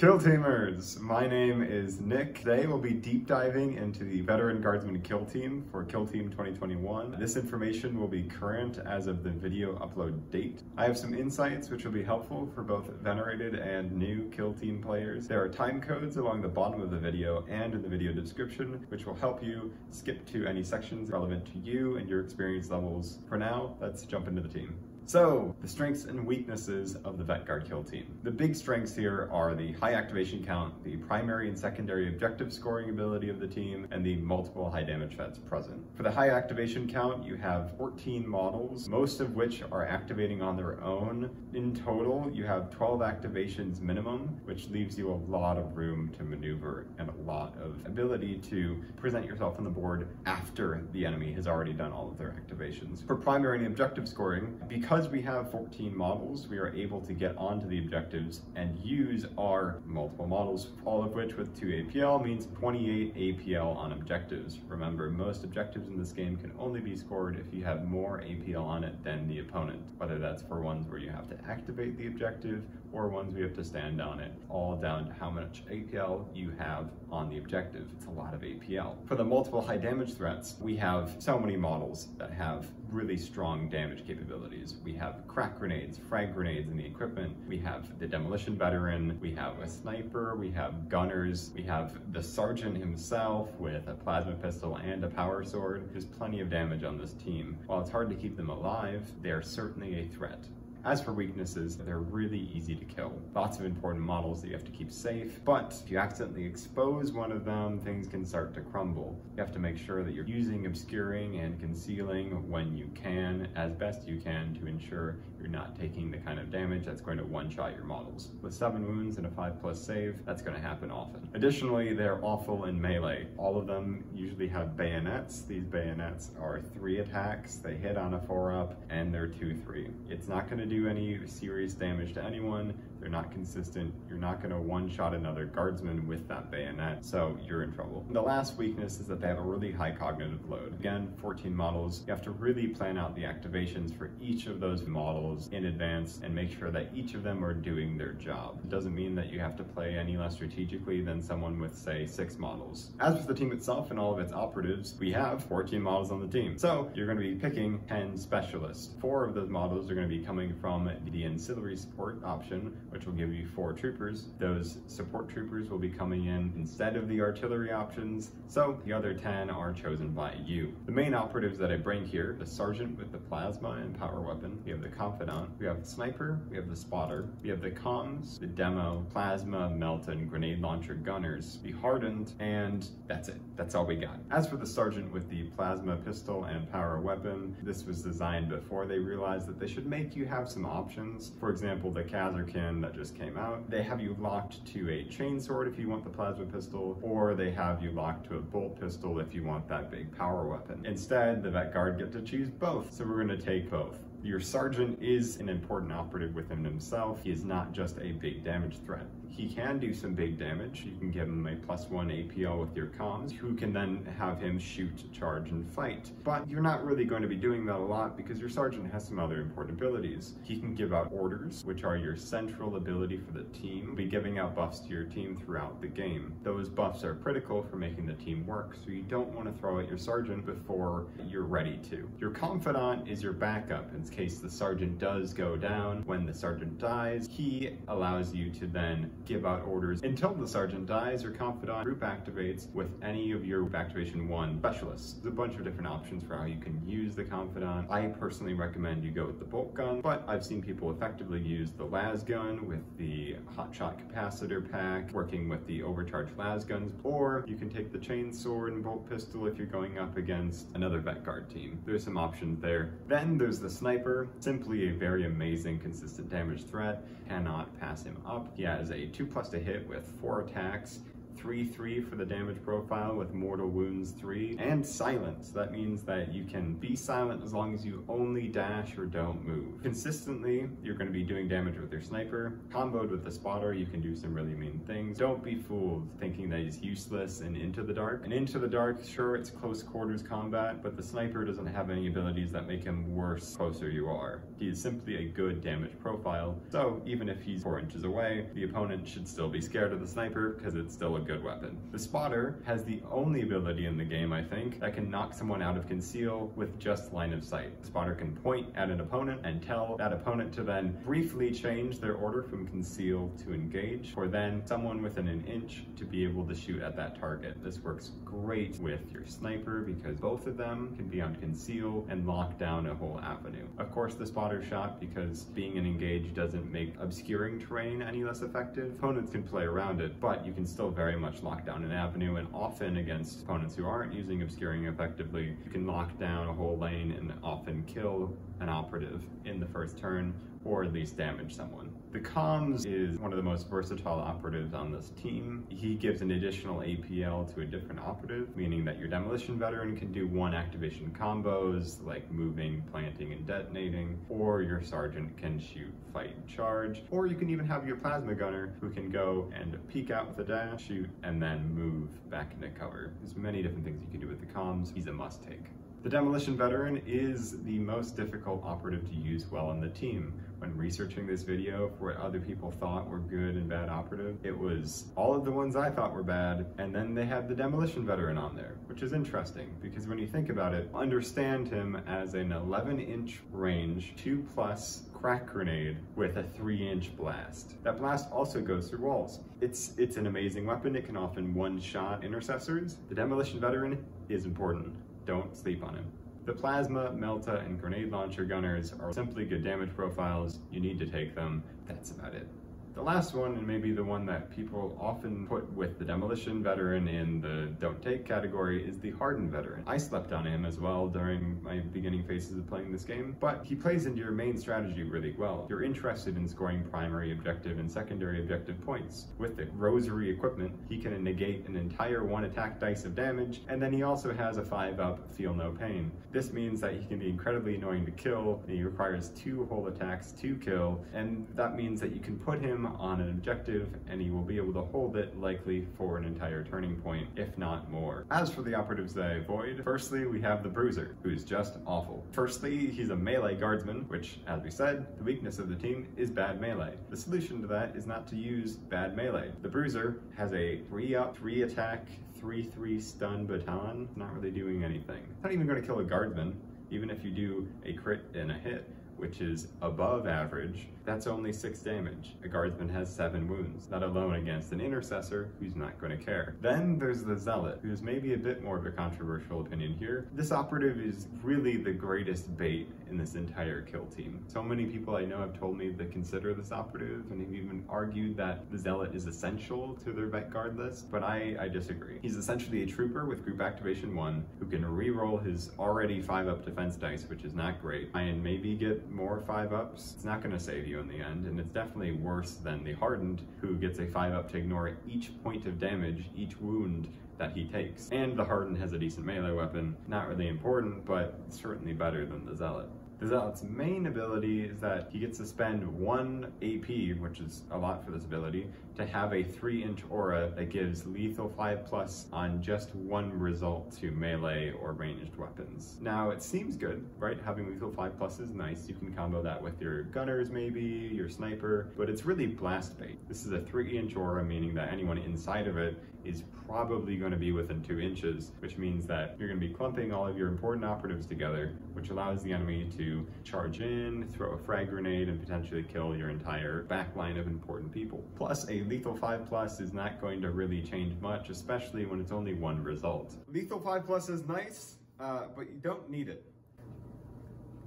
Kill Teamers! My name is Nick. Today we'll be deep diving into the Veteran Guardsman Kill Team for Kill Team 2021. This information will be current as of the video upload date. I have some insights which will be helpful for both venerated and new Kill Team players. There are time codes along the bottom of the video and in the video description which will help you skip to any sections relevant to you and your experience levels. For now, let's jump into the team. So, the strengths and weaknesses of the Vet Guard kill team. The big strengths here are the high activation count, the primary and secondary objective scoring ability of the team, and the multiple high damage vets present. For the high activation count, you have 14 models, most of which are activating on their own. In total, you have 12 activations minimum, which leaves you a lot of room to maneuver and a lot of ability to present yourself on the board after the enemy has already done all of their activations. For primary and objective scoring, because because we have 14 models, we are able to get onto the objectives and use our multiple models, all of which with 2 APL means 28 APL on objectives. Remember, most objectives in this game can only be scored if you have more APL on it than the opponent, whether that's for ones where you have to activate the objective or ones we have to stand on it, all down to how much APL you have on the objective. It's a lot of APL. For the multiple high damage threats, we have so many models that have really strong damage capabilities. We have crack grenades, frag grenades in the equipment, we have the demolition veteran, we have a sniper, we have gunners, we have the sergeant himself with a plasma pistol and a power sword. There's plenty of damage on this team. While it's hard to keep them alive, they're certainly a threat. As for weaknesses, they're really easy to kill. Lots of important models that you have to keep safe, but if you accidentally expose one of them, things can start to crumble. You have to make sure that you're using obscuring and concealing when you can, as best you can, to ensure you're not taking the kind of damage that's going to one-shot your models. With 7 wounds and a 5 plus save, that's going to happen often. Additionally, they're awful in melee. All of them usually have bayonets. These bayonets are 3 attacks, they hit on a 4-up, and they're 2-3. It's not going to do any serious damage to anyone, they're not consistent, you're not gonna one-shot another guardsman with that bayonet, so you're in trouble. The last weakness is that they have a really high cognitive load. Again, 14 models, you have to really plan out the activations for each of those models in advance and make sure that each of them are doing their job. It doesn't mean that you have to play any less strategically than someone with, say, six models. As for the team itself and all of its operatives, we have 14 models on the team. So you're gonna be picking 10 specialists. Four of those models are gonna be coming from the ancillary support option, which will give you four troopers. Those support troopers will be coming in instead of the artillery options, so the other 10 are chosen by you. The main operatives that I bring here, the sergeant with the plasma and power weapon, we have the confidant, we have the sniper, we have the spotter, we have the comms, the demo, plasma, melt, and grenade launcher gunners, the hardened, and that's it. That's all we got. As for the sergeant with the plasma pistol and power weapon, this was designed before they realized that they should make you have some options. For example, the Kasrkin that just came out. They have you locked to a chainsword if you want the plasma pistol, or they have you locked to a bolt pistol if you want that big power weapon. Instead, the Vet Guard get to choose both, so we're gonna take both. Your sergeant is an important operative within himself. He is not just a big damage threat. He can do some big damage. You can give him a plus one APL with your comms, who can then have him shoot, charge, and fight. But you're not really going to be doing that a lot because your sergeant has some other important abilities. He can give out orders, which are your central ability for the team, be giving out buffs to your team throughout the game. Those buffs are critical for making the team work, so you don't want to throw at your sergeant before you're ready to. Your confidant is your backup in case the sergeant does go down. When the sergeant dies, he allows you to then give out orders until the sergeant dies or confidant group activates with any of your activation one specialists. There's a bunch of different options for how you can use the confidant. I personally recommend you go with the bolt gun, but I've seen people effectively use the las gun with the hotshot capacitor pack, working with the overcharged las guns, or you can take the chain sword and bolt pistol if you're going up against another vet guard team. There's some options there. Then there's the sniper, simply a very amazing consistent damage threat. Cannot pass him up. He has a 2 plus to hit with 4 attacks, 3-3 for the damage profile with Mortal Wounds 3, and Silence. That means that you can be silent as long as you only dash or don't move. Consistently, you're going to be doing damage with your sniper. Comboed with the spotter, you can do some really mean things. Don't be fooled thinking that he's useless in Into the Dark. And Into the Dark, sure, it's close quarters combat, but the sniper doesn't have any abilities that make him worse closer you are. He is simply a good damage profile, so even if he's 4 inches away, the opponent should still be scared of the sniper because it's still a good weapon. The spotter has the only ability in the game, I think, that can knock someone out of conceal with just line of sight. The spotter can point at an opponent and tell that opponent to then briefly change their order from conceal to engage, for then someone within an inch to be able to shoot at that target. This works great with your sniper because both of them can be on conceal and lock down a whole avenue. Of course, the spotter shot, because being an engage doesn't make obscuring terrain any less effective, opponents can play around it, but you can still very much lock down an avenue, and often against opponents who aren't using obscuring effectively, you can lock down a whole lane and often kill an operative in the first turn, or at least damage someone. The comms is one of the most versatile operatives on this team. He gives an additional APL to a different operative, meaning that your demolition veteran can do one activation combos like moving, planting, and detonating, or your sergeant can shoot, fight, and charge, or you can even have your plasma gunner who can go and peek out with a dash, shoot, and then move back into cover. There's many different things you can do with the comms. He's a must take. The Demolition Veteran is the most difficult operative to use well on the team. When researching this video for what other people thought were good and bad operative, it was all of the ones I thought were bad, and then they had the Demolition Veteran on there, which is interesting, because when you think about it, understand him as an 11 inch range, 2 plus crack grenade with a 3 inch blast. That blast also goes through walls. It's, it's an amazing weapon, it can often one-shot intercessors. The Demolition Veteran is important. Don't sleep on him. The Plasma, Melta, and Grenade Launcher Gunners are simply good damage profiles. You need to take them. That's about it. The last one, and maybe the one that people often put with the Demolition Veteran in the don't take category, is the Hardened Veteran. I slept on him as well during my beginning phases of playing this game, but he plays into your main strategy really well. You're interested in scoring primary objective and secondary objective points. With the Rosary equipment, he can negate an entire one attack dice of damage, and then he also has a 5 up Feel No Pain. This means that he can be incredibly annoying to kill, and he requires two whole attacks to kill, and that means that you can put him on an objective and he will be able to hold it likely for an entire turning point, if not more. As for the operatives that I avoid, firstly we have the Bruiser, who's just awful. Firstly, he's a melee guardsman, which, as we said, the weakness of the team is bad melee. The solution to that is not to use bad melee. The Bruiser has a 3 up, 3 attack, 3-3 stun baton, not really doing anything. It's not even going to kill a guardsman, even if you do a crit and a hit which is above average, that's only six damage. A guardsman has seven wounds, let alone against an intercessor who's not going to care. Then there's the zealot, who's maybe a bit more of a controversial opinion here. This operative is really the greatest bait in this entire kill team. So many people I know have told me to consider this operative and have even argued that the zealot is essential to their vet guard list, but I, I disagree. He's essentially a trooper with group activation one who can re-roll his already five up defense dice, which is not great, and maybe get more five ups, it's not going to save you in the end, and it's definitely worse than the hardened, who gets a five up to ignore each point of damage, each wound that he takes. And the hardened has a decent melee weapon, not really important, but certainly better than the zealot. Zealot's main ability is that he gets to spend one AP, which is a lot for this ability, to have a 3 inch aura that gives lethal 5 plus on just one result to melee or ranged weapons. Now it seems good, right? Having lethal 5 plus is nice. You can combo that with your gunners maybe, your sniper, but it's really blast bait. This is a 3 inch aura, meaning that anyone inside of it is probably going to be within 2 inches, which means that you're going to be clumping all of your important operatives together, which allows the enemy to charge in, throw a frag grenade, and potentially kill your entire back line of important people. Plus, a lethal 5 plus is not going to really change much, especially when it's only one result. Lethal 5 plus is nice, uh, but you don't need it.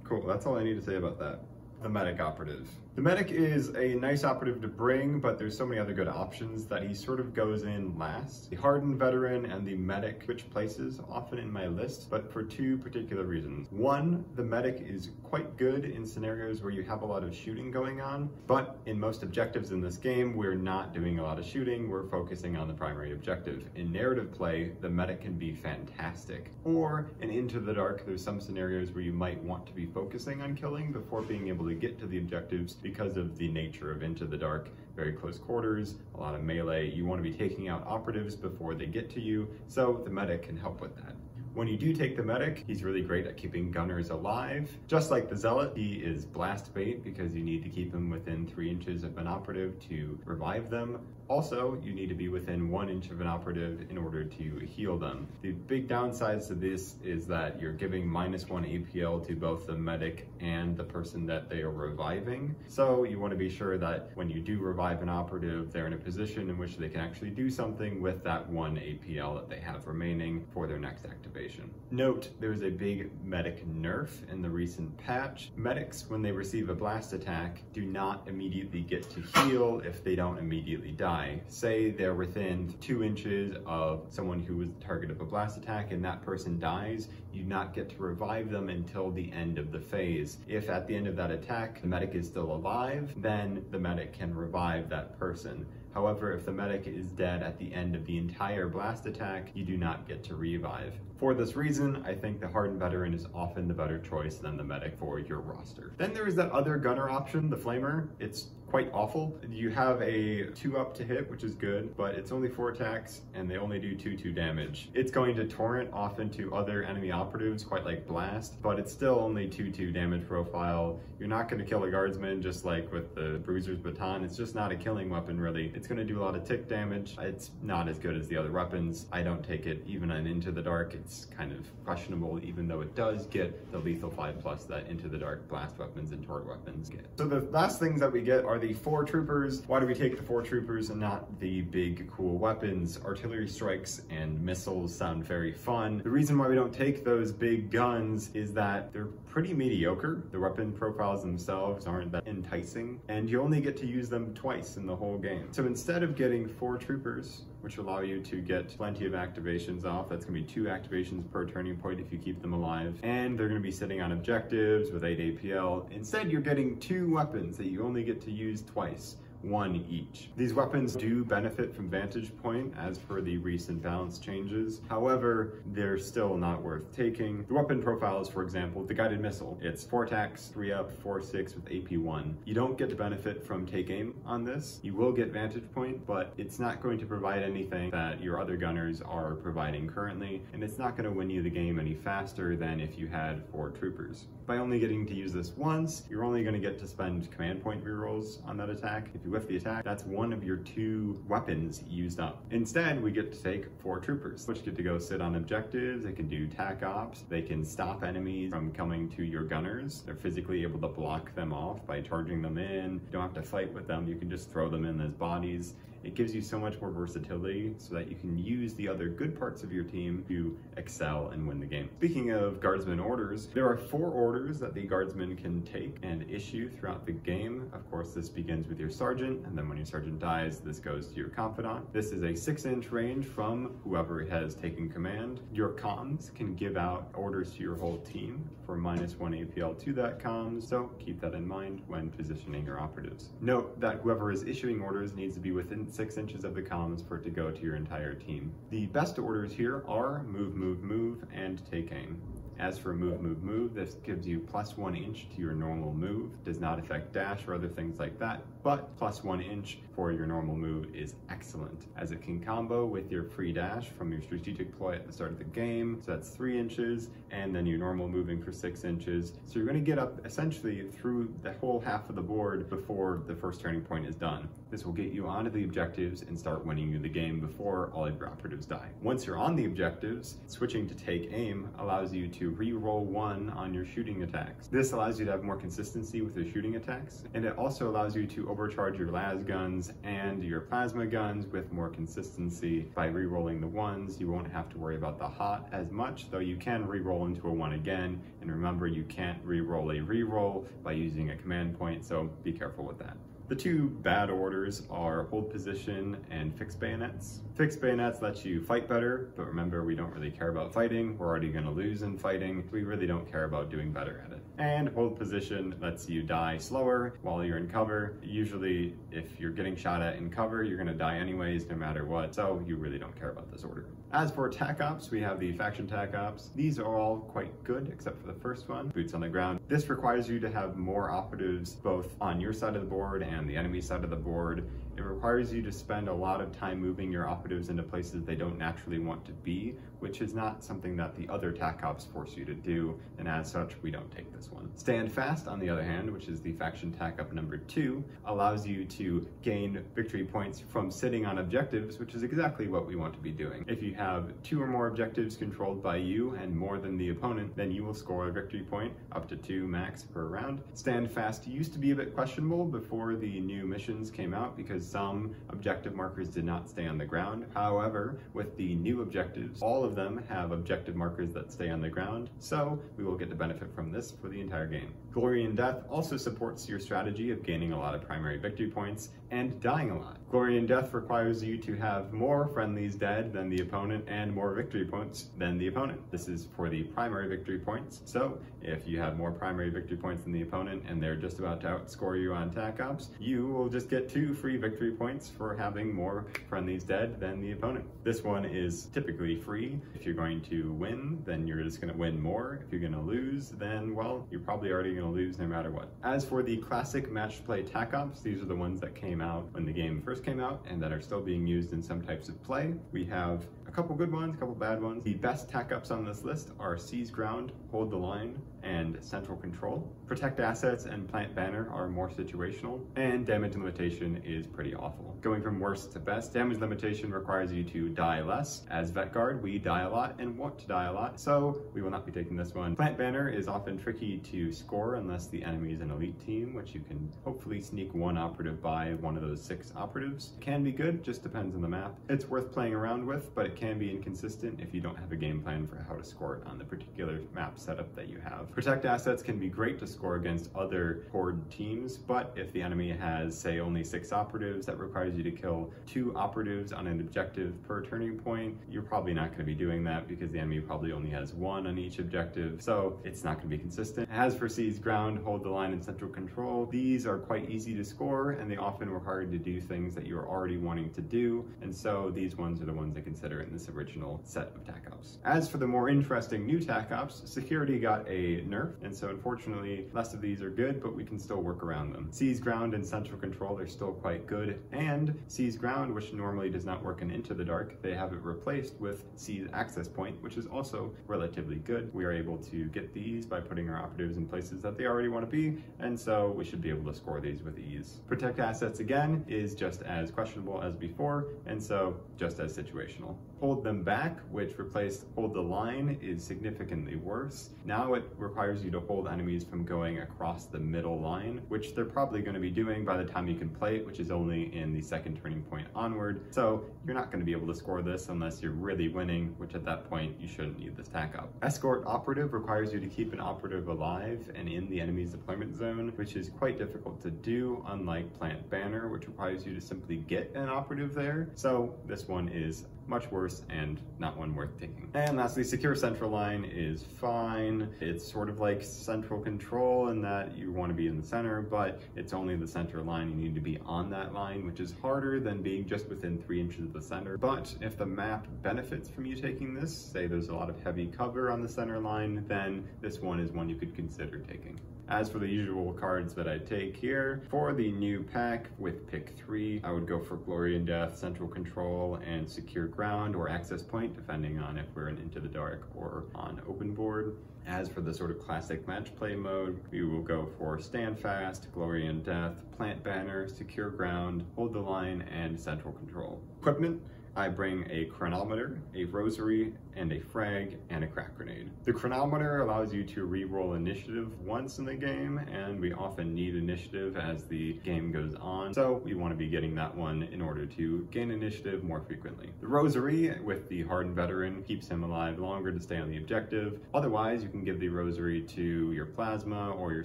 Cool, that's all I need to say about that. The medic operative. The medic is a nice operative to bring, but there's so many other good options that he sort of goes in last. The hardened veteran and the medic switch places often in my list, but for two particular reasons. One, the medic is quite good in scenarios where you have a lot of shooting going on, but in most objectives in this game, we're not doing a lot of shooting, we're focusing on the primary objective. In narrative play, the medic can be fantastic. Or in Into the Dark, there's some scenarios where you might want to be focusing on killing before being able to get to the objectives because of the nature of Into the Dark, very close quarters, a lot of melee. You want to be taking out operatives before they get to you, so the medic can help with that. When you do take the medic, he's really great at keeping gunners alive. Just like the zealot, he is blast bait because you need to keep him within three inches of an operative to revive them. Also, you need to be within one inch of an operative in order to heal them. The big downsides to this is that you're giving minus one APL to both the medic and the person that they are reviving. So you want to be sure that when you do revive an operative, they're in a position in which they can actually do something with that one APL that they have remaining for their next activation. Note, there's a big medic nerf in the recent patch. Medics, when they receive a blast attack, do not immediately get to heal if they don't immediately die say they're within two inches of someone who was the target of a blast attack and that person dies, you do not get to revive them until the end of the phase. If at the end of that attack the medic is still alive, then the medic can revive that person. However, if the medic is dead at the end of the entire blast attack, you do not get to revive. For this reason, I think the hardened veteran is often the better choice than the medic for your roster. Then there is that other gunner option, the flamer. It's quite awful. You have a two up to hit, which is good, but it's only four attacks and they only do two two damage. It's going to torrent off into other enemy operatives, quite like blast, but it's still only two two damage profile. You're not going to kill a guardsman just like with the bruiser's baton. It's just not a killing weapon really. It's going to do a lot of tick damage. It's not as good as the other weapons. I don't take it even on Into the Dark. It's kind of questionable even though it does get the lethal 5 plus that Into the Dark blast weapons and torrent weapons get. So the last things that we get are the four troopers. Why do we take the four troopers and not the big cool weapons? Artillery strikes and missiles sound very fun. The reason why we don't take those big guns is that they're pretty mediocre. The weapon profiles themselves aren't that enticing and you only get to use them twice in the whole game. So instead of getting four troopers, which allow you to get plenty of activations off. That's gonna be two activations per turning point if you keep them alive. And they're gonna be sitting on objectives with eight APL. Instead, you're getting two weapons that you only get to use twice one each. These weapons do benefit from vantage point as per the recent balance changes. However, they're still not worth taking. The weapon profiles, for example, the guided missile. It's four attacks, three up, four six with AP1. You don't get to benefit from take aim on this. You will get vantage point, but it's not going to provide anything that your other gunners are providing currently, and it's not going to win you the game any faster than if you had four troopers. By only getting to use this once, you're only going to get to spend command point rerolls on that attack. If you with the attack, that's one of your two weapons used up. Instead, we get to take four troopers, which get to go sit on objectives. They can do tac ops. They can stop enemies from coming to your gunners. They're physically able to block them off by charging them in. You don't have to fight with them. You can just throw them in as bodies. It gives you so much more versatility so that you can use the other good parts of your team to excel and win the game. Speaking of guardsman orders, there are four orders that the guardsman can take and issue throughout the game. Of course, this begins with your sergeant, and then when your sergeant dies, this goes to your confidant. This is a six inch range from whoever has taken command. Your comms can give out orders to your whole team for minus one APL to that comms, so keep that in mind when positioning your operatives. Note that whoever is issuing orders needs to be within six inches of the comms for it to go to your entire team. The best orders here are move, move, move, and take aim. As for move, move, move, this gives you plus one inch to your normal move. Does not affect dash or other things like that, but plus one inch for your normal move is excellent, as it can combo with your free dash from your strategic ploy at the start of the game. So that's three inches, and then your normal moving for six inches. So you're gonna get up essentially through the whole half of the board before the first turning point is done. This will get you onto the objectives and start winning you the game before all of your operatives die. Once you're on the objectives, switching to take aim allows you to to re-roll one on your shooting attacks. This allows you to have more consistency with your shooting attacks, and it also allows you to overcharge your las guns and your plasma guns with more consistency. By re-rolling the ones, you won't have to worry about the hot as much, though you can re-roll into a one again, and remember you can't re-roll a re-roll by using a command point, so be careful with that. The two bad orders are hold position and fixed bayonets. Fixed bayonets lets you fight better, but remember we don't really care about fighting. We're already gonna lose in fighting. We really don't care about doing better at it. And hold position lets you die slower while you're in cover. Usually if you're getting shot at in cover, you're gonna die anyways no matter what, so you really don't care about this order. As for TAC Ops, we have the Faction TAC Ops. These are all quite good except for the first one, Boots on the Ground. This requires you to have more operatives both on your side of the board and the enemy side of the board. It requires you to spend a lot of time moving your operatives into places they don't naturally want to be, which is not something that the other TAC Ops force you to do, and as such, we don't take this one. Stand Fast, on the other hand, which is the faction TAC Op number two, allows you to gain victory points from sitting on objectives, which is exactly what we want to be doing. If you have two or more objectives controlled by you and more than the opponent, then you will score a victory point, up to two max per round. Stand Fast used to be a bit questionable before the new missions came out because some objective markers did not stay on the ground. However, with the new objectives, all of them have objective markers that stay on the ground, so we will get to benefit from this for the entire game. Glory in Death also supports your strategy of gaining a lot of primary victory points and dying a lot. Glory in Death requires you to have more friendlies dead than the opponent and more victory points than the opponent. This is for the primary victory points, so if you have more primary victory points than the opponent and they're just about to outscore you on TAC Ops, you will just get two free victory points for having more friendlies dead than the opponent. This one is typically free. If you're going to win, then you're just gonna win more. If you're gonna lose, then well, you're probably already gonna lose no matter what. As for the classic match play TAC Ops, these are the ones that came out when the game first came out and that are still being used in some types of play. We have a couple good ones, a couple bad ones. The best TAC Ops on this list are Seize Ground, Hold the Line, and Central Control. Protect Assets and Plant Banner are more situational, and Damage Limitation is pretty awful. Going from worst to best, Damage Limitation requires you to die less. As Vet Guard, we die a lot and want to die a lot, so we will not be taking this one. Plant Banner is often tricky to score unless the enemy is an elite team, which you can hopefully sneak one operative by one of those six operatives. It can be good, just depends on the map. It's worth playing around with, but it can be inconsistent if you don't have a game plan for how to score it on the particular map setup that you have. Protect assets can be great to score against other horde teams, but if the enemy has, say, only six operatives, that requires you to kill two operatives on an objective per turning point, you're probably not going to be doing that because the enemy probably only has one on each objective, so it's not going to be consistent. As for Seize Ground, Hold the Line, and Central Control, these are quite easy to score, and they often require you to do things that you're already wanting to do, and so these ones are the ones I consider in this original set of TAC Ops. As for the more interesting new TAC Ops, security got a nerf, and so unfortunately less of these are good, but we can still work around them. Seize Ground and Central control, they're still quite good, and Seize Ground, which normally does not work in Into the Dark, they have it replaced with Seize Access Point, which is also relatively good. We are able to get these by putting our operatives in places that they already want to be, and so we should be able to score these with ease. Protect Assets again is just as questionable as before, and so just as situational. Hold Them Back, which replaced Hold the Line, is significantly worse. Now it requires you to hold enemies from going across the middle line, which they're probably going to be doing by the time you can play it, which is only in the second turning point onward. So you're not going to be able to score this unless you're really winning, which at that point you shouldn't need this TAC Op. Escort Operative requires you to keep an operative alive and in the enemy's deployment zone, which is quite difficult to do, unlike Plant Banner, which requires you to simply get an operative there. So this one is much worse and not one worth taking. And lastly, secure central line is fine. It's sort of like central control in that you want to be in the center, but it's only the center line. You need to be on that line, which is harder than being just within three inches of the center. But if the map benefits from you taking this, say there's a lot of heavy cover on the center line, then this one is one you could consider taking. As for the usual cards that I take here, for the new pack with pick three, I would go for Glory and Death, Central Control, and Secure Ground or Access Point, depending on if we're in Into the Dark or on open board. As for the sort of classic match play mode, we will go for Stand Fast, Glory and Death, Plant Banner, Secure Ground, Hold the Line, and Central Control. Equipment, I bring a chronometer, a rosary, and a frag, and a crack grenade. The chronometer allows you to re-roll initiative once in the game, and we often need initiative as the game goes on, so we want to be getting that one in order to gain initiative more frequently. The Rosary with the hardened veteran keeps him alive longer to stay on the objective. Otherwise, you can give the Rosary to your Plasma or your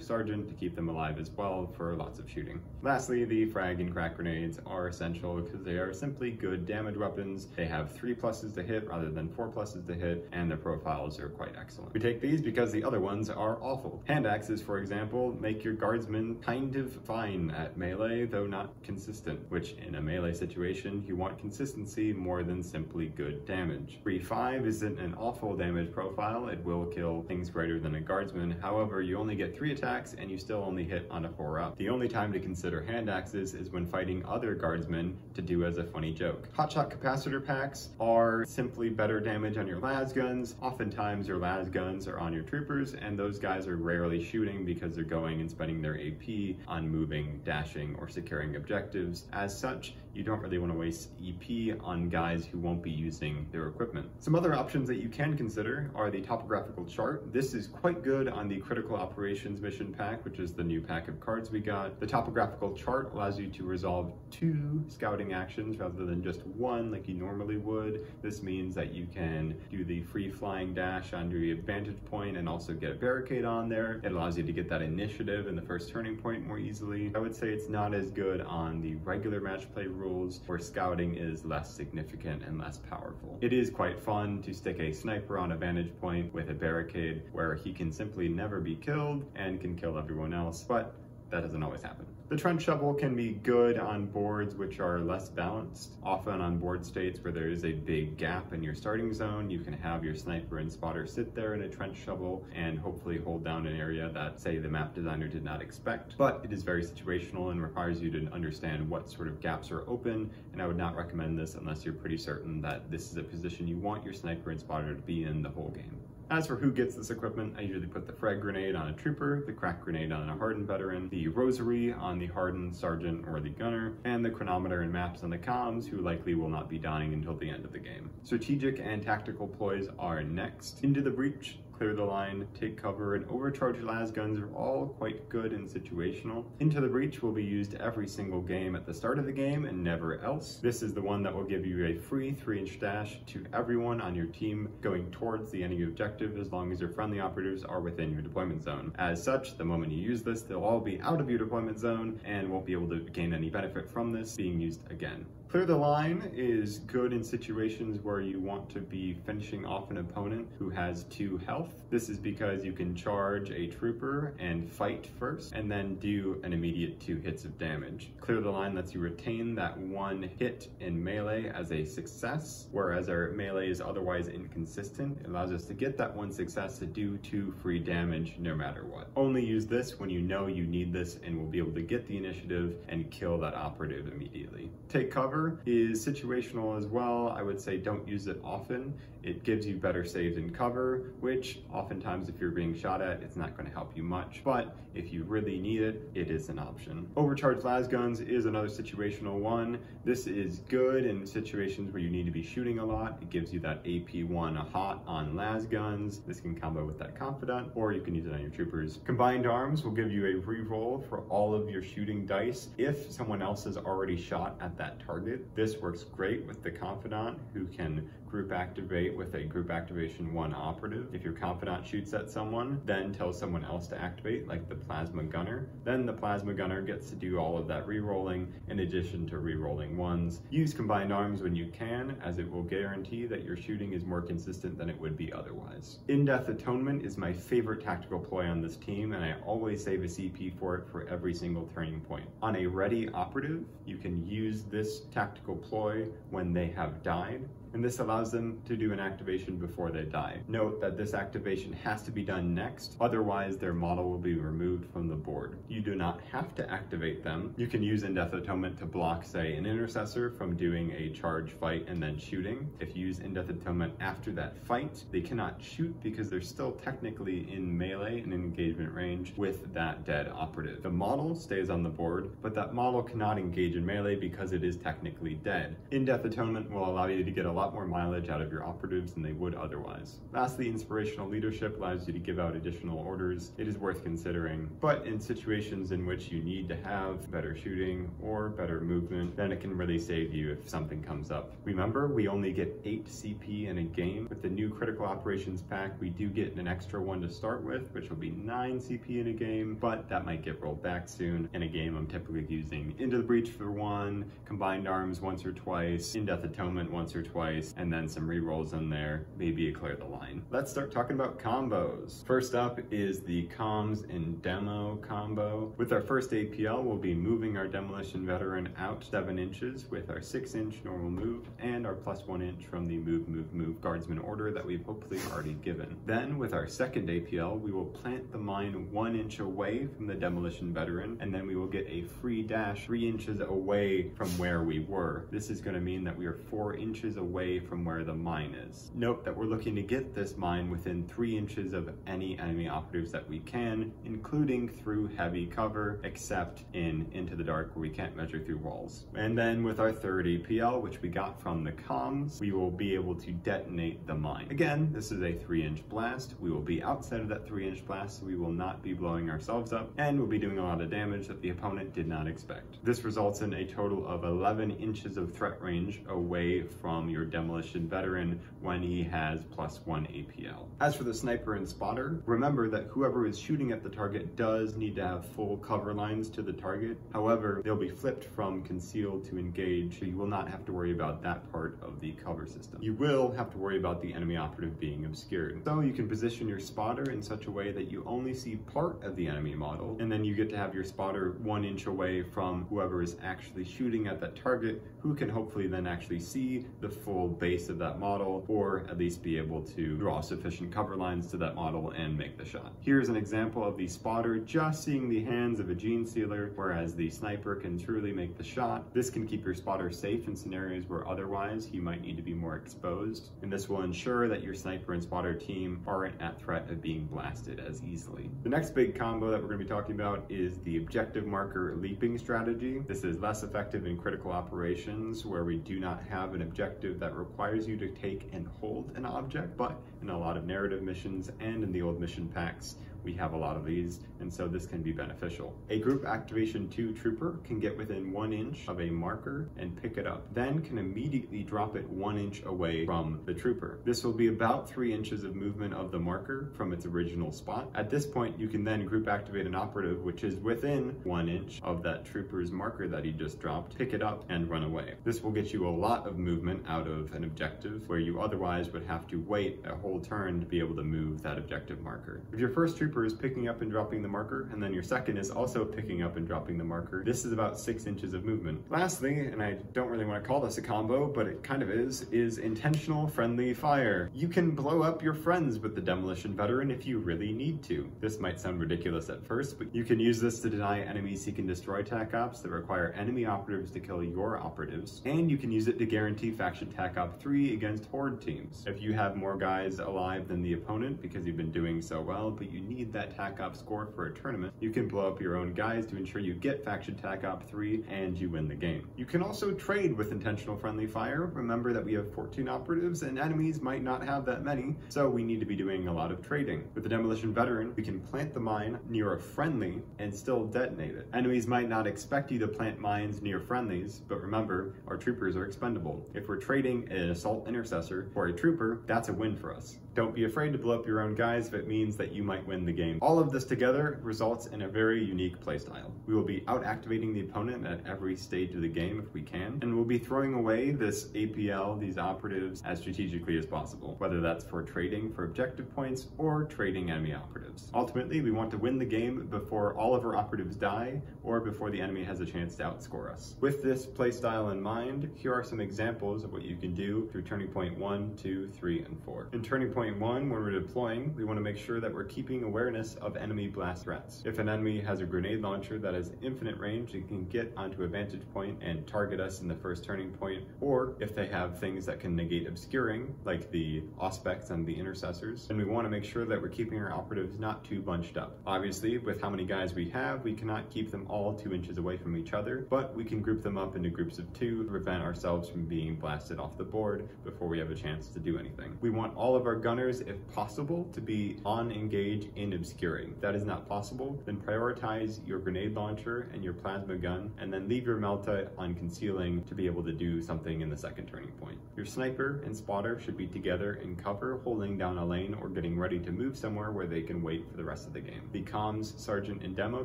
Sergeant to keep them alive as well for lots of shooting. Lastly, the frag and crack grenades are essential because they are simply good damage weapons. They have three pluses to hit rather than four pluses to hit, and their profiles are quite excellent. We take these because the other ones are awful. Hand axes, for example, make your guardsmen kind of fine at melee, though not consistent, which in a melee situation, you want consistency more than simply good damage. 3-5 isn't an awful damage profile, it will kill things greater than a guardsman, however, you only get three attacks and you still only hit on a 4 up. The only time to consider hand axes is when fighting other guardsmen to do as a funny joke. Hotshot capacitor packs are simply better damage on your las guns. Oftentimes your las guns are on your troopers and those guys are rarely shooting because they're going and spending their AP on moving, dashing, or securing objectives. As such, you don't really want to waste EP on guys who won't be using their equipment. Some other options that you can consider are the topographical chart. This is quite good on the critical operations mission pack, which is the new pack of cards we got. The topographical chart allows you to resolve two scouting actions rather than just one like you normally would. This means that you can do the free flying dash onto your vantage point and also get a barricade on there. It allows you to get that initiative in the first turning point more easily. I would say it's not as good on the regular match play rules where scouting is less significant and less powerful. It is quite fun to stick a sniper on a vantage point with a barricade where he can simply never be killed and can kill everyone else, but that doesn't always happen. The trench shovel can be good on boards which are less balanced. Often on board states where there is a big gap in your starting zone, you can have your sniper and spotter sit there in a trench shovel and hopefully hold down an area that, say, the map designer did not expect. But it is very situational and requires you to understand what sort of gaps are open, and I would not recommend this unless you're pretty certain that this is a position you want your sniper and spotter to be in the whole game. As for who gets this equipment, I usually put the frag grenade on a trooper, the crack grenade on a hardened veteran, the rosary on the hardened sergeant or the gunner, and the chronometer and maps on the comms, who likely will not be dying until the end of the game. Strategic and tactical ploys are next. Into the breach, clear the line, take cover, and overcharge las guns are all quite good and situational. Into the Breach will be used every single game at the start of the game and never else. This is the one that will give you a free 3-inch dash to everyone on your team going towards the enemy objective as long as your friendly operatives are within your deployment zone. As such, the moment you use this, they'll all be out of your deployment zone and won't be able to gain any benefit from this being used again. Clear the line is good in situations where you want to be finishing off an opponent who has two health. This is because you can charge a trooper and fight first and then do an immediate two hits of damage. Clear the line lets you retain that one hit in melee as a success, whereas our melee is otherwise inconsistent. It allows us to get that one success to do two free damage no matter what. Only use this when you know you need this and will be able to get the initiative and kill that operative immediately. Take cover is situational as well. I would say don't use it often. It gives you better saves and cover, which oftentimes if you're being shot at, it's not gonna help you much. But if you really need it, it is an option. Overcharged las guns is another situational one. This is good in situations where you need to be shooting a lot. It gives you that AP1 a hot on las guns. This can combo with that confidant, or you can use it on your troopers. Combined arms will give you a reroll for all of your shooting dice if someone else has already shot at that target. This works great with the Confidant who can group activate with a group activation one operative. If your Confidant shoots at someone, then tell someone else to activate, like the Plasma Gunner. Then the Plasma Gunner gets to do all of that re-rolling in addition to re-rolling ones. Use combined arms when you can, as it will guarantee that your shooting is more consistent than it would be otherwise. In-Death Atonement is my favorite tactical ploy on this team, and I always save a CP for it for every single turning point. On a ready operative, you can use this tactical ploy when they have died, and this allows them to do an activation before they die. Note that this activation has to be done next, otherwise their model will be removed from the board. You do not have to activate them. You can use In-Death Atonement to block, say, an intercessor from doing a charge fight and then shooting. If you use In-Death Atonement after that fight, they cannot shoot because they're still technically in melee and engagement range with that dead operative. The model stays on the board, but that model cannot engage in melee because it is technically dead. In-Death Atonement will allow you to get a lot more mileage out of your operatives than they would otherwise. Lastly, inspirational leadership allows you to give out additional orders. It is worth considering, but in situations in which you need to have better shooting or better movement, then it can really save you if something comes up. Remember, we only get 8 CP in a game. With the new critical operations pack, we do get an extra one to start with, which will be 9 CP in a game, but that might get rolled back soon. In a game, I'm typically using Into the Breach for one, Combined Arms once or twice, In-Death Atonement once or twice, and then some rerolls in there, maybe a Clear the Line. Let's start talking about combos. First up is the comms and demo combo. With our first APL, we'll be moving our Demolition Veteran out 7 inches with our 6 inch normal move and our plus 1 inch from the move, move, move guardsman order that we've hopefully already given. Then with our second APL, we will plant the mine 1 inch away from the Demolition Veteran and then we will get a free dash 3 inches away from where we were. This is going to mean that we are 4 inches away from where the mine is. Note that we're looking to get this mine within 3 inches of any enemy operatives that we can, including through heavy cover, except in Into the Dark where we can't measure through walls. And then with our third APL, which we got from the comms, we will be able to detonate the mine. Again, this is a 3 inch blast. We will be outside of that 3 inch blast, so we will not be blowing ourselves up, and we'll be doing a lot of damage that the opponent did not expect. This results in a total of 11 inches of threat range away from your demolition veteran when he has plus 1 APL. As for the sniper and spotter, remember that whoever is shooting at the target does need to have full cover lines to the target. However, they'll be flipped from concealed to engage, so you will not have to worry about that part of the cover system. You will have to worry about the enemy operative being obscured. So you can position your spotter in such a way that you only see part of the enemy model, and then you get to have your spotter one inch away from whoever is actually shooting at that target, who can hopefully then actually see the full base of that model, or at least be able to draw sufficient cover lines to that model and make the shot. Here's an example of the spotter just seeing the hands of a genestealer, whereas the sniper can truly make the shot. This can keep your spotter safe in scenarios where otherwise he might need to be more exposed, and this will ensure that your sniper and spotter team aren't at threat of being blasted as easily. The next big combo that we're going to be talking about is the objective marker leaping strategy. This is less effective in critical operations where we do not have an objective that requires you to take and hold an object, but in a lot of narrative missions and in the old mission packs, we have a lot of these, and so this can be beneficial. A group activation 2 trooper can get within one inch of a marker and pick it up, then can immediately drop it one inch away from the trooper. This will be about three inches of movement of the marker from its original spot. At this point, you can then group activate an operative which is within one inch of that trooper's marker that he just dropped, pick it up and run away. This will get you a lot of movement out of an objective where you otherwise would have to wait a whole turn to be able to move that objective marker. If your first trooper trooper is picking up and dropping the marker, and then your second is also picking up and dropping the marker. This is about six inches of movement. Lastly, and I don't really want to call this a combo, but it kind of is, is intentional friendly fire. You can blow up your friends with the Demolition Veteran if you really need to. This might sound ridiculous at first, but you can use this to deny enemy seek and destroy tac ops that require enemy operatives to kill your operatives, and you can use it to guarantee faction tac op 3 against horde teams. If you have more guys alive than the opponent because you've been doing so well, but you need that TAC Op score for a tournament, you can blow up your own guys to ensure you get Faction TAC Op 3 and you win the game. You can also trade with Intentional Friendly Fire. Remember that we have 14 operatives and enemies might not have that many, so we need to be doing a lot of trading. With the Demolition Veteran, we can plant the mine near a friendly and still detonate it. Enemies might not expect you to plant mines near friendlies, but remember, our troopers are expendable. If we're trading an Assault Intercessor for a trooper, that's a win for us. Don't be afraid to blow up your own guys if it means that you might win the game. All of this together results in a very unique playstyle. We will be out activating the opponent at every stage of the game if we can, and we'll be throwing away this APL, these operatives, as strategically as possible, whether that's for trading for objective points or trading enemy operatives. Ultimately, we want to win the game before all of our operatives die or before the enemy has a chance to outscore us. With this playstyle in mind, here are some examples of what you can do through Turning Point 1, 2, 3, and 4. In Turning Point point one, when we're deploying, we want to make sure that we're keeping awareness of enemy blast threats. If an enemy has a grenade launcher that has infinite range, it can get onto a vantage point and target us in the first turning point, or if they have things that can negate obscuring, like the Auspex and the Intercessors, then we want to make sure that we're keeping our operatives not too bunched up. Obviously, with how many guys we have, we cannot keep them all two inches away from each other, but we can group them up into groups of two to prevent ourselves from being blasted off the board before we have a chance to do anything. We want all of our gunners, if possible, to be on engage in obscuring. If that is not possible, then prioritize your grenade launcher and your plasma gun, and then leave your Melta on concealing to be able to do something in the second turning point. Your sniper and spotter should be together in cover, holding down a lane or getting ready to move somewhere where they can wait for the rest of the game. The comms, sergeant, and demo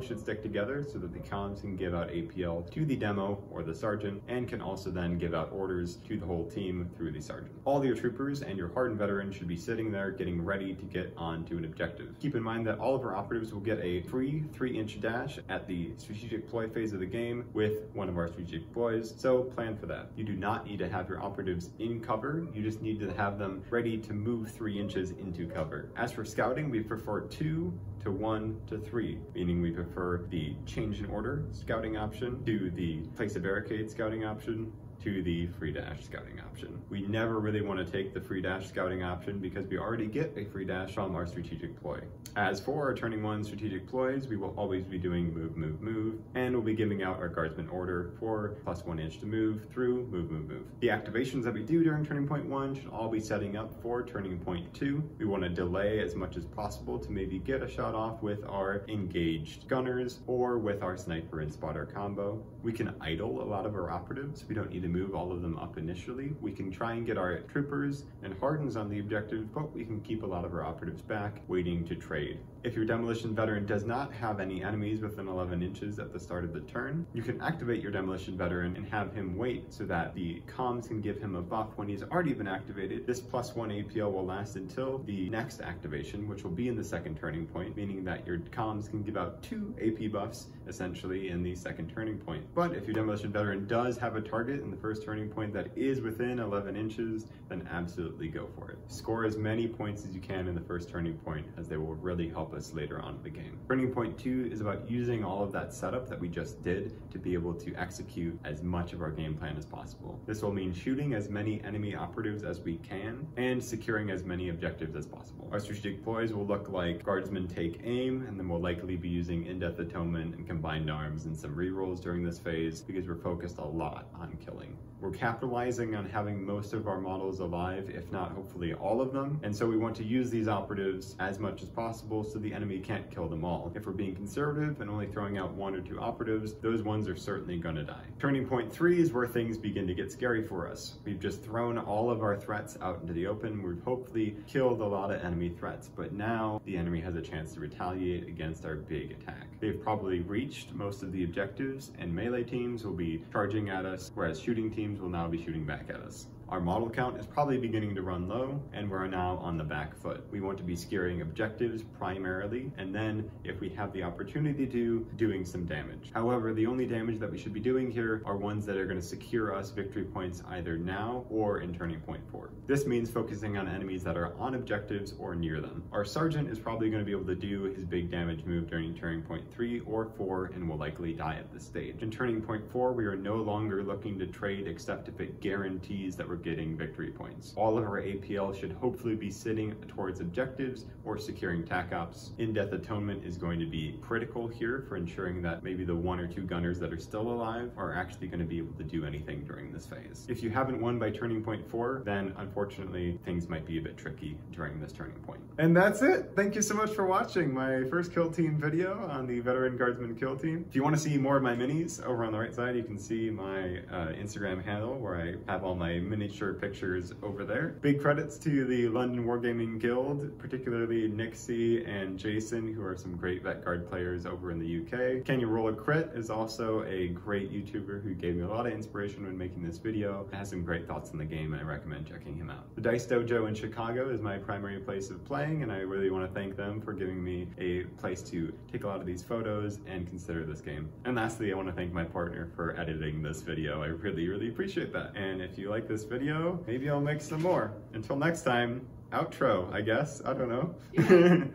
should stick together so that the comms can give out APL to the demo or the sergeant, and can also then give out orders to the whole team through the sergeant. All your troopers and your hardened veteran should be sitting there getting ready to get on to an objective. Keep in mind that all of our operatives will get a free 3-inch dash at the strategic ploy phase of the game with one of our strategic ploys, so plan for that. You do not need to have your operatives in cover, you just need to have them ready to move 3 inches into cover. As for scouting, we prefer 2 to 1 to 3, meaning we prefer the change in order scouting option to the place a barricade scouting option to the free dash scouting option. We never really want to take the free dash scouting option because we already get a free dash from our strategic ploy. As for our turning one strategic ploys, we will always be doing move, move, move, and we'll be giving out our guardsman order for plus one inch to move through move, move, move. The activations that we do during turning point one should all be setting up for turning point two. We want to delay as much as possible to maybe get a shot off with our engaged gunners or with our sniper and spotter combo. We can idle a lot of our operatives. We don't need to move all of them up initially. We can try and get our troopers and hardens on the objective, but we can keep a lot of our operatives back waiting to trade. If your demolition veteran does not have any enemies within 11 inches at the start of the turn, you can activate your demolition veteran and have him wait so that the comms can give him a buff when he's already been activated. This plus one APL will last until the next activation, which will be in the second turning point, meaning that your comms can give out two AP buffs essentially in the second turning point. But if your demolition veteran does have a target in the first turning point that is within 11 inches, then absolutely go for it. Score as many points as you can in the first turning point as they will really help us later on in the game. Turning point two is about using all of that setup that we just did to be able to execute as much of our game plan as possible. This will mean shooting as many enemy operatives as we can and securing as many objectives as possible. Our strategic ploys will look like guardsmen take aim and then we'll likely be using In-Death Atonement and combined arms and some rerolls during this phase because we're focused a lot on killing. We're capitalizing on having most of our models alive, if not hopefully all of them, and so we want to use these operatives as much as possible so the enemy can't kill them all. If we're being conservative and only throwing out one or two operatives, those ones are certainly gonna die. Turning point three is where things begin to get scary for us. We've just thrown all of our threats out into the open. We've hopefully killed a lot of enemy threats, but now the enemy has a chance to retaliate against our big attack. They've probably reached most of the objectives and melee teams will be charging at us, whereas shooting teams teams will now be shooting back at us. Our model count is probably beginning to run low, and we're now on the back foot. We want to be scaring objectives primarily, and then, if we have the opportunity to, doing some damage. However, the only damage that we should be doing here are ones that are going to secure us victory points either now or in turning point four. This means focusing on enemies that are on objectives or near them. Our sergeant is probably going to be able to do his big damage move during turning point three or four and will likely die at this stage. In turning point four, we are no longer looking to trade except if it guarantees that we're we're getting victory points. All of our APL should hopefully be sitting towards objectives or securing TAC ops. In-Death Atonement is going to be critical here for ensuring that maybe the one or two gunners that are still alive are actually going to be able to do anything during this phase. If you haven't won by turning point four, then unfortunately things might be a bit tricky during this turning point. And that's it. Thank you so much for watching my first kill team video on the Veteran Guardsman kill team. If you want to see more of my minis, over on the right side you can see my uh, Instagram handle where I have all my mini miniature pictures over there. Big credits to the London Wargaming Guild, particularly Nixie and Jason, who are some great Vet Guard players over in the UK. Can You Roll a Crit is also a great YouTuber who gave me a lot of inspiration when making this video. Has some great thoughts on the game and I recommend checking him out. The Dice Dojo in Chicago is my primary place of playing and I really want to thank them for giving me a place to take a lot of these photos and consider this game. And lastly, I want to thank my partner for editing this video. I really, really appreciate that. And if you like this video, video, maybe I'll make some more. Until next time, outro, I guess. I don't know.